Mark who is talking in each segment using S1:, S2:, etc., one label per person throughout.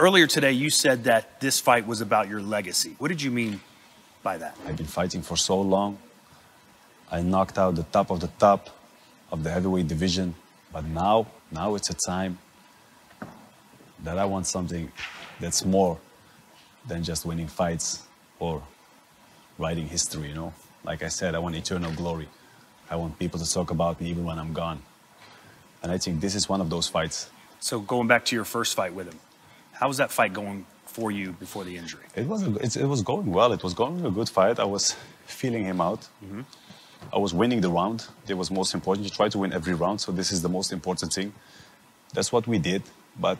S1: Earlier today, you said that this fight was about your legacy. What did you mean by that?
S2: I've been fighting for so long. I knocked out the top of the top of the heavyweight division. But now, now it's a time that I want something that's more than just winning fights or writing history, you know? Like I said, I want eternal glory. I want people to talk about me even when I'm gone. And I think this is one of those fights.
S1: So going back to your first fight with him, how was that fight going for you before the injury?
S2: It was, a, it, it was going well. It was going a good fight. I was feeling him out. Mm-hmm. I was winning the round. It was most important. You try to win every round, so this is the most important thing. That's what we did, but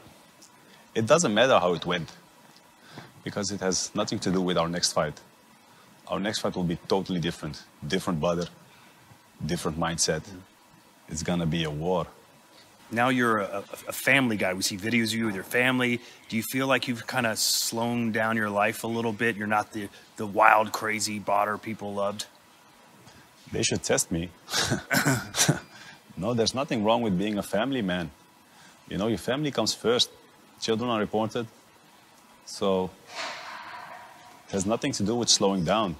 S2: it doesn't matter how it went because it has nothing to do with our next fight. Our next fight will be totally different. Different brother, different mindset. It's gonna be a war.
S1: Now you're a, a, family guy. We see videos of you with your family. Do you feel like you've kind of slowed down your life a little bit? You're not the, the wild, crazy Badr people loved?
S2: They should test me. no, there's nothing wrong with being a family man. You know, your family comes first. Children are important. So it has nothing to do with slowing down.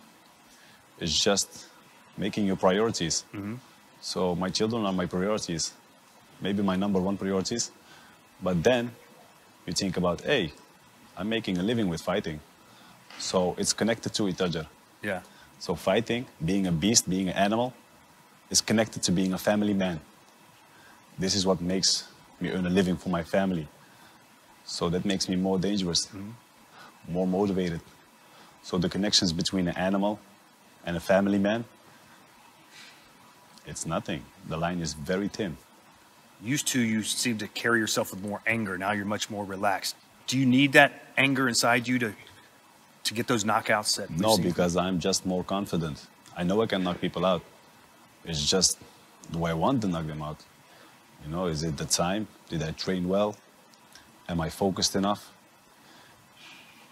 S2: It's just making your priorities. Mm-hmm. So my children are my priorities, maybe my number one priorities. But then you think about, hey, I'm making a living with fighting. So it's connected to each other.
S1: Yeah.
S2: So fighting, being a beast, being an animal, is connected to being a family man. This is what makes me earn a living for my family. So that makes me more dangerous, mm-hmm. more motivated. So the connections between an animal and a family man, it's nothing. The line is very thin.
S1: Used to, you seem to carry yourself with more anger. Now you're much more relaxed. Do you need that anger inside you to to get those knockouts that
S2: no because i'm just more confident. I know i can knock people out. It's just do i want to knock them out. You know is it the time? Did i train well? Am i focused enough?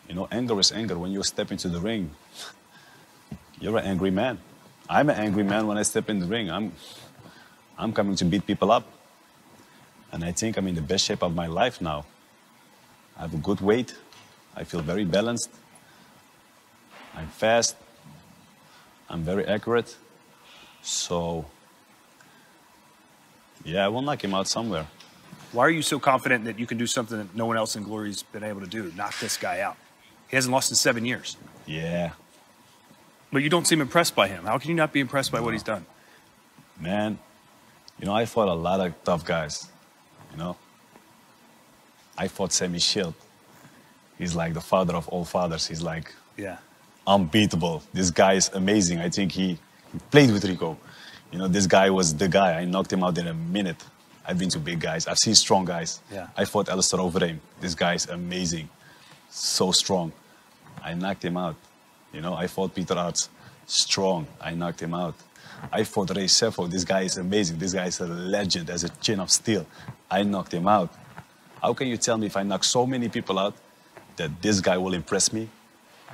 S2: You know anger is anger. When you step into the ring you're an angry man. I'm an angry man when i step in the ring. I'm i'm coming to beat people up and i think i'm in the best shape of my life now i have a good weight i feel very balanced I'm fast. I'm very accurate. So, yeah, I will knock him out somewhere.
S1: Why are you so confident that you can do something that no one else in Glory's been able to do? Knock this guy out. He hasn't lost in seven years.
S2: Yeah.
S1: But you don't seem impressed by him. How can you not be impressed by no. what he's done?
S2: Man, you know, I fought a lot of tough guys. You know, I fought Semmy Schilt. He's like the father of all fathers. He's like,
S1: yeah,
S2: unbeatable. This guy is amazing. I think he played with Rico. You know, this guy was the guy. I knocked him out in a minute. I've been to big guys. I've seen strong guys.
S1: Yeah.
S2: I fought Alistair Overeem. This guy is amazing. So strong. I knocked him out. You know, I fought Peter Aerts. Strong. I knocked him out. I fought Ray Sefo. This guy is amazing. This guy is a legend, has a chin of steel. I knocked him out. How can you tell me if I knock so many people out that this guy will impress me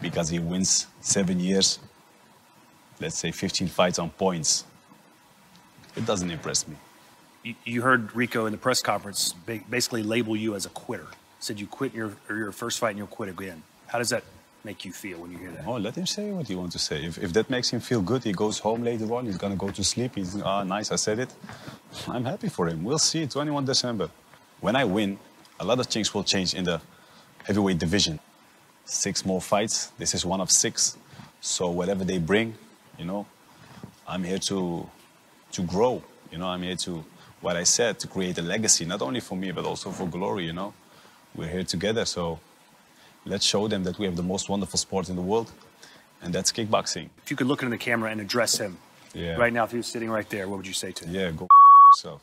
S2: because he wins seven years, let's say 15 fights on points. It doesn't impress me.
S1: You heard Rico in the press conference basically label you as a quitter. Said you quit your, your first fight and you'll quit again. How does that make you feel when you hear that?
S2: Oh, let him say what he wants to say. If, if that makes him feel good, he goes home later on, he's to go to sleep. He's, ah, nice, I said it. I'm happy for him. We'll see, 21 December. When I win, a lot of things will change in the heavyweight division six more fights. This is one of six. So whatever they bring, you know, I'm here to to grow. You know, I'm here to what I said to create a legacy, not only for me but also for Glory. You know, we're here together. So let's show them that we have the most wonderful sport in the world, and that's kickboxing.
S1: If you could look into the camera and address him,
S2: yeah.
S1: right now, if he was sitting right there, what would you say to him?
S2: Yeah, go yourself.